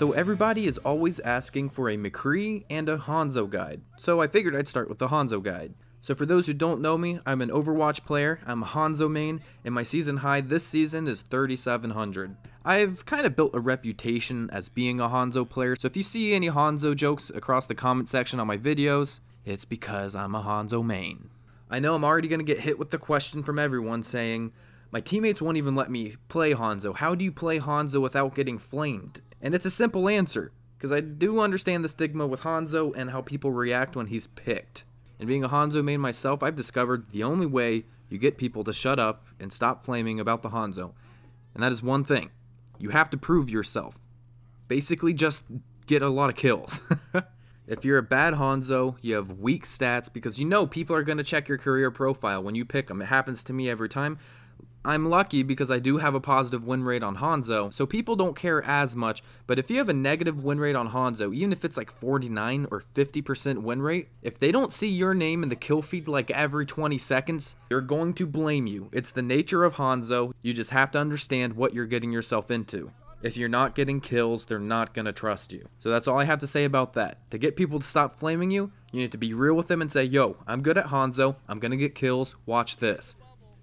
So everybody is always asking for a McCree and a Hanzo guide, so I figured I'd start with the Hanzo guide. So for those who don't know me, I'm an Overwatch player, I'm a Hanzo main, and my season high this season is 3700. I've kind of built a reputation as being a Hanzo player, so if you see any Hanzo jokes across the comment section on my videos, it's because I'm a Hanzo main. I know I'm already going to get hit with the question from everyone saying, my teammates won't even let me play Hanzo. How do you play Hanzo without getting flamed? And it's a simple answer, because I do understand the stigma with Hanzo and how people react when he's picked. And being a Hanzo main myself, I've discovered the only way you get people to shut up and stop flaming about the Hanzo. And that is one thing. You have to prove yourself. Basically just get a lot of kills. if you're a bad Hanzo, you have weak stats because you know people are going to check your career profile when you pick them. It happens to me every time. I'm lucky because I do have a positive win rate on Hanzo, so people don't care as much, but if you have a negative win rate on Hanzo, even if it's like 49 or 50% win rate, if they don't see your name in the kill feed like every 20 seconds, they're going to blame you. It's the nature of Hanzo, you just have to understand what you're getting yourself into. If you're not getting kills, they're not going to trust you. So that's all I have to say about that. To get people to stop flaming you, you need to be real with them and say, yo, I'm good at Hanzo, I'm going to get kills, watch this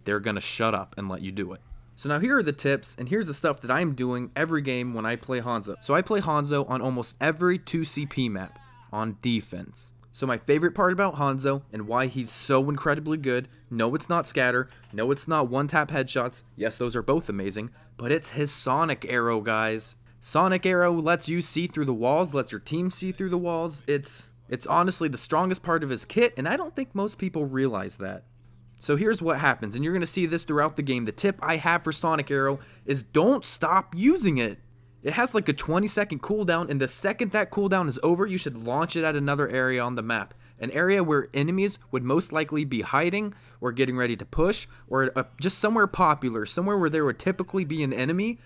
they're going to shut up and let you do it. So now here are the tips, and here's the stuff that I'm doing every game when I play Hanzo. So I play Hanzo on almost every 2CP map on defense. So my favorite part about Hanzo and why he's so incredibly good, no it's not scatter, no it's not one-tap headshots, yes those are both amazing, but it's his Sonic Arrow guys. Sonic Arrow lets you see through the walls, lets your team see through the walls, it's, it's honestly the strongest part of his kit, and I don't think most people realize that. So here's what happens, and you're going to see this throughout the game. The tip I have for Sonic Arrow is don't stop using it. It has like a 20 second cooldown, and the second that cooldown is over, you should launch it at another area on the map. An area where enemies would most likely be hiding, or getting ready to push, or uh, just somewhere popular, somewhere where there would typically be an enemy.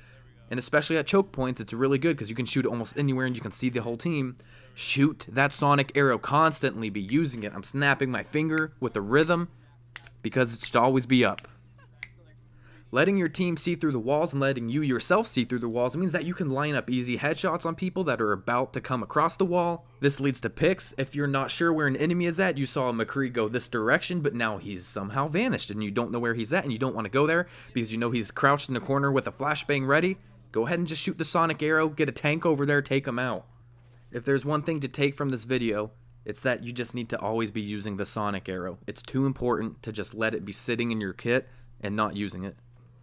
And especially at choke points, it's really good because you can shoot almost anywhere and you can see the whole team. Shoot that Sonic Arrow constantly, be using it. I'm snapping my finger with a rhythm because it should always be up. Letting your team see through the walls and letting you yourself see through the walls means that you can line up easy headshots on people that are about to come across the wall. This leads to picks. If you're not sure where an enemy is at, you saw McCree go this direction, but now he's somehow vanished and you don't know where he's at and you don't want to go there because you know he's crouched in the corner with a flashbang ready. Go ahead and just shoot the sonic arrow, get a tank over there, take him out. If there's one thing to take from this video, it's that you just need to always be using the sonic arrow. It's too important to just let it be sitting in your kit and not using it.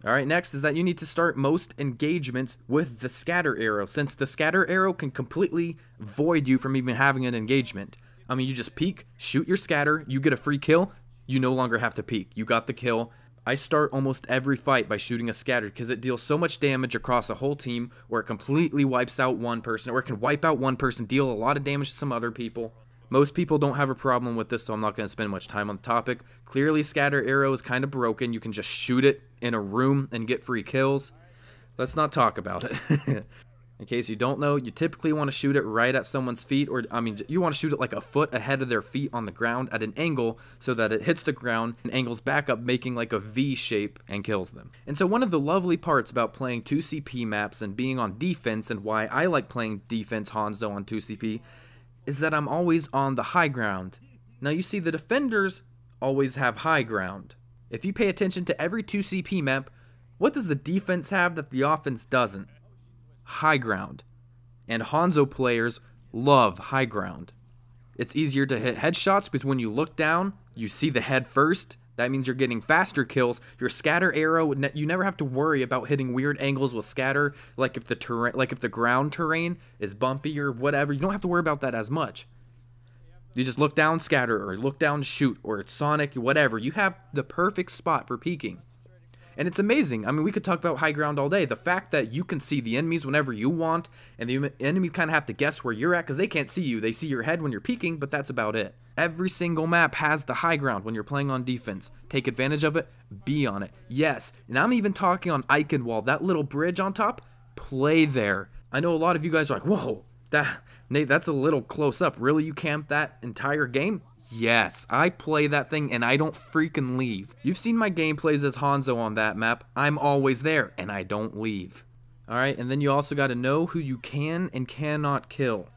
Alright, next is that you need to start most engagements with the scatter arrow, since the scatter arrow can completely void you from even having an engagement. I mean, you just peek, shoot your scatter, you get a free kill, you no longer have to peek. You got the kill. I start almost every fight by shooting a scatter because it deals so much damage across a whole team where it completely wipes out one person, or it can wipe out one person, deal a lot of damage to some other people. Most people don't have a problem with this, so I'm not going to spend much time on the topic. Clearly, Scatter Arrow is kind of broken. You can just shoot it in a room and get free kills. Let's not talk about it. in case you don't know, you typically want to shoot it right at someone's feet, or I mean, you want to shoot it like a foot ahead of their feet on the ground at an angle so that it hits the ground and angles back up, making like a V shape and kills them. And so, one of the lovely parts about playing 2CP maps and being on defense, and why I like playing defense Hanzo on 2CP, is that I'm always on the high ground. Now you see the defenders always have high ground. If you pay attention to every 2CP map, what does the defense have that the offense doesn't? High ground. And Hanzo players love high ground. It's easier to hit headshots because when you look down, you see the head first, that means you're getting faster kills. Your scatter arrow, you never have to worry about hitting weird angles with scatter, like if the terrain, like if the ground terrain is bumpy or whatever. You don't have to worry about that as much. You just look down, scatter, or look down, shoot, or it's Sonic, whatever. You have the perfect spot for peeking. And it's amazing. I mean, we could talk about high ground all day. The fact that you can see the enemies whenever you want, and the enemies kind of have to guess where you're at because they can't see you. They see your head when you're peeking, but that's about it. Every single map has the high ground when you're playing on defense. Take advantage of it, be on it. Yes, and I'm even talking on Eichenwald, that little bridge on top, play there. I know a lot of you guys are like, whoa, that Nate, that's a little close up. Really, you camp that entire game? Yes, I play that thing and I don't freaking leave. You've seen my gameplays as Hanzo on that map. I'm always there and I don't leave. Alright, and then you also got to know who you can and cannot kill.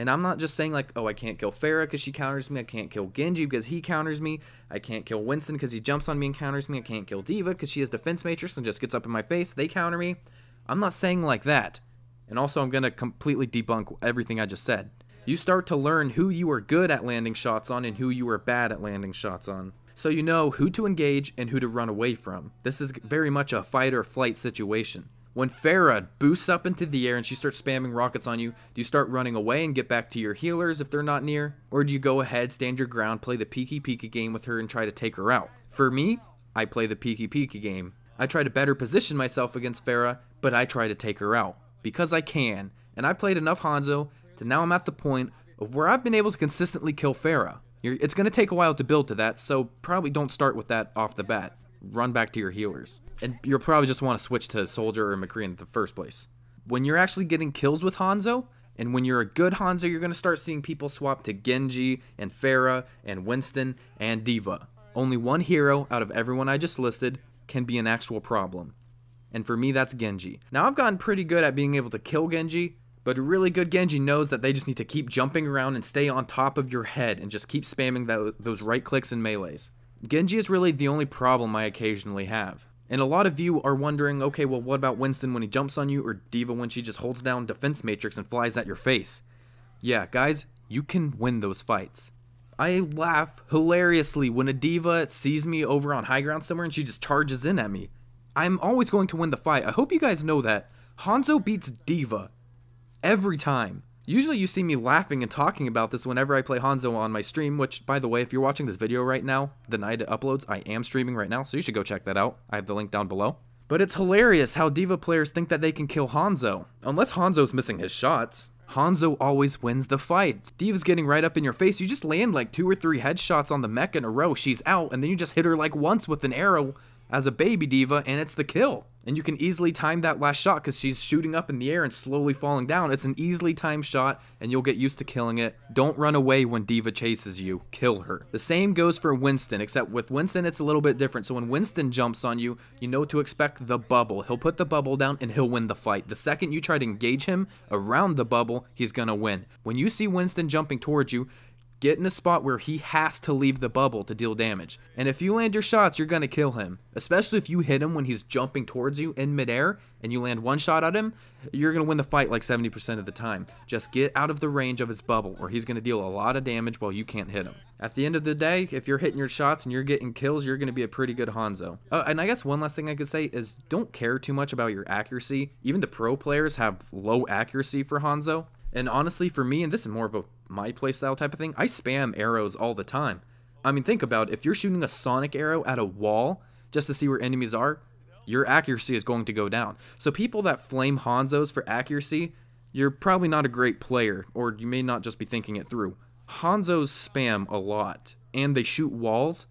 And I'm not just saying like, oh, I can't kill Pharah because she counters me. I can't kill Genji because he counters me. I can't kill Winston because he jumps on me and counters me. I can't kill D.Va because she has defense matrix and just gets up in my face. They counter me. I'm not saying like that. And also, I'm going to completely debunk everything I just said. You start to learn who you are good at landing shots on and who you are bad at landing shots on. So you know who to engage and who to run away from. This is very much a fight or flight situation. When Pharah boosts up into the air and she starts spamming rockets on you, do you start running away and get back to your healers if they're not near? Or do you go ahead, stand your ground, play the peeky peeky game with her and try to take her out? For me, I play the peeky peeky game. I try to better position myself against Pharah, but I try to take her out. Because I can, and I've played enough Hanzo to now I'm at the point of where I've been able to consistently kill Pharah. it's going to take a while to build to that, so probably don't start with that off the bat. Run back to your healers and you'll probably just want to switch to Soldier or McCree in the first place. When you're actually getting kills with Hanzo, and when you're a good Hanzo, you're going to start seeing people swap to Genji and Pharah and Winston and D.Va. Only one hero out of everyone I just listed can be an actual problem. And for me, that's Genji. Now, I've gotten pretty good at being able to kill Genji, but a really good Genji knows that they just need to keep jumping around and stay on top of your head and just keep spamming that, those right clicks and melees. Genji is really the only problem I occasionally have. And a lot of you are wondering, okay, well, what about Winston when he jumps on you, or D.Va when she just holds down defense matrix and flies at your face? Yeah, guys, you can win those fights. I laugh hilariously when a D.Va sees me over on high ground somewhere and she just charges in at me. I'm always going to win the fight. I hope you guys know that. Hanzo beats D.Va. Every time. Usually you see me laughing and talking about this whenever I play Hanzo on my stream, which, by the way, if you're watching this video right now, the night it uploads, I am streaming right now, so you should go check that out. I have the link down below. But it's hilarious how D.Va players think that they can kill Hanzo. Unless Hanzo's missing his shots. Hanzo always wins the fight. D.Va's getting right up in your face. You just land like two or three headshots on the mech in a row. She's out, and then you just hit her like once with an arrow as a baby D.Va, and it's the kill. And you can easily time that last shot because she's shooting up in the air and slowly falling down. It's an easily timed shot, and you'll get used to killing it. Don't run away when D.Va chases you. Kill her. The same goes for Winston, except with Winston, it's a little bit different. So when Winston jumps on you, you know to expect the bubble. He'll put the bubble down, and he'll win the fight. The second you try to engage him around the bubble, he's gonna win. When you see Winston jumping towards you, Get in a spot where he has to leave the bubble to deal damage. And if you land your shots, you're going to kill him. Especially if you hit him when he's jumping towards you in midair and you land one shot at him, you're going to win the fight like 70% of the time. Just get out of the range of his bubble or he's going to deal a lot of damage while you can't hit him. At the end of the day, if you're hitting your shots and you're getting kills, you're going to be a pretty good Hanzo. Uh, and I guess one last thing I could say is don't care too much about your accuracy. Even the pro players have low accuracy for Hanzo. And honestly, for me, and this is more of a my playstyle type of thing, I spam arrows all the time. I mean, think about it. if you're shooting a sonic arrow at a wall just to see where enemies are, your accuracy is going to go down. So people that flame Hanzos for accuracy, you're probably not a great player, or you may not just be thinking it through. Hanzos spam a lot, and they shoot walls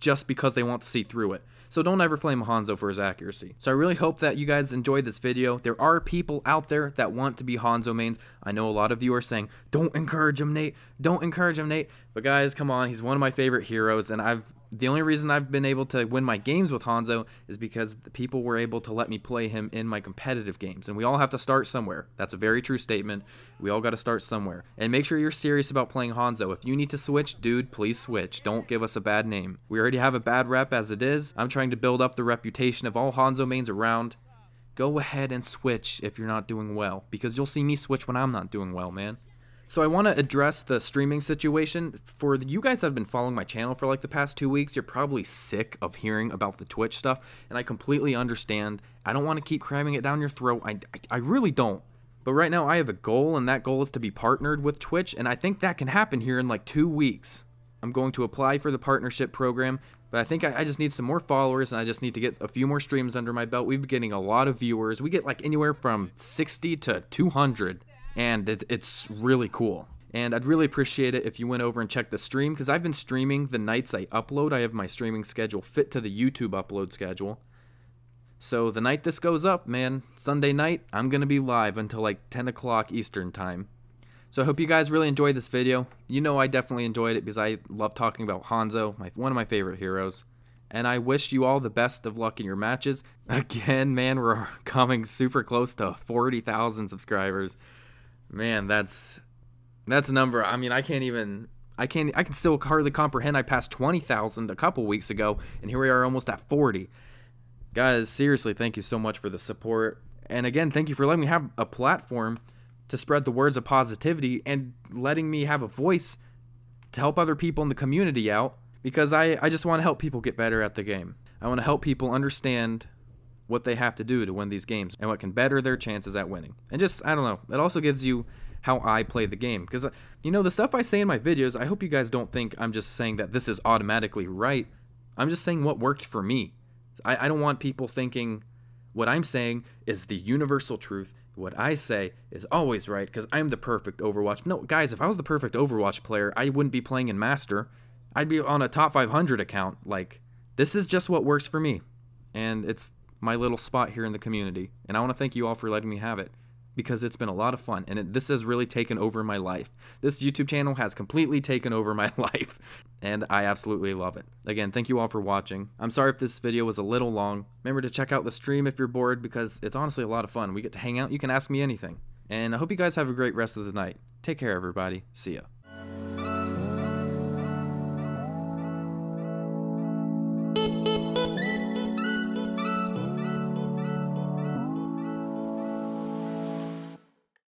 just because they want to see through it so don't ever flame Hanzo for his accuracy. So I really hope that you guys enjoyed this video. There are people out there that want to be Hanzo mains. I know a lot of you are saying, don't encourage him, Nate. Don't encourage him, Nate. But guys, come on. He's one of my favorite heroes, and I've the only reason I've been able to win my games with Hanzo is because the people were able to let me play him in my competitive games. And we all have to start somewhere. That's a very true statement. We all got to start somewhere. And make sure you're serious about playing Hanzo. If you need to switch, dude, please switch. Don't give us a bad name. We already have a bad rep as it is. I'm trying to build up the reputation of all Hanzo mains around. Go ahead and switch if you're not doing well. Because you'll see me switch when I'm not doing well, man. So I want to address the streaming situation. For you guys that have been following my channel for like the past two weeks, you're probably sick of hearing about the Twitch stuff, and I completely understand. I don't want to keep cramming it down your throat. I, I, I really don't. But right now I have a goal, and that goal is to be partnered with Twitch, and I think that can happen here in like two weeks. I'm going to apply for the partnership program, but I think I, I, just need some more followers and I just need to get a few more streams under my belt. We've been getting a lot of viewers. We get like anywhere from 60 to 200 and it, it's really cool. And I'd really appreciate it if you went over and checked the stream because I've been streaming the nights I upload. I have my streaming schedule fit to the YouTube upload schedule. So the night this goes up, man, Sunday night, I'm going to be live until like 10 o'clock Eastern time. So I hope you guys really enjoyed this video. You know I definitely enjoyed it because I love talking about Hanzo, my, one of my favorite heroes. And I wish you all the best of luck in your matches. Again, man, we're coming super close to 40,000 subscribers. Man, that's that's a number. I mean, I can't even I can't I can still hardly comprehend I passed 20,000 a couple weeks ago and here we are almost at 40. Guys, seriously, thank you so much for the support. And again, thank you for letting me have a platform to spread the words of positivity and letting me have a voice to help other people in the community out because I, I just want to help people get better at the game. I want to help people understand what they have to do to win these games and what can better their chances at winning. And just, I don't know, it also gives you how I play the game. Because, uh, you know, the stuff I say in my videos, I hope you guys don't think I'm just saying that this is automatically right. I'm just saying what worked for me. I, I don't want people thinking what I'm saying is the universal truth. What I say is always right because I'm the perfect Overwatch. No, guys, if I was the perfect Overwatch player, I wouldn't be playing in Master. I'd be on a top 500 account. Like, this is just what works for me. And it's my little spot here in the community. And I want to thank you all for letting me have it because it's been a lot of fun and it, this has really taken over my life. This YouTube channel has completely taken over my life and I absolutely love it. Again, thank you all for watching. I'm sorry if this video was a little long. Remember to check out the stream if you're bored because it's honestly a lot of fun. We get to hang out. You can ask me anything. And I hope you guys have a great rest of the night. Take care, everybody. See ya.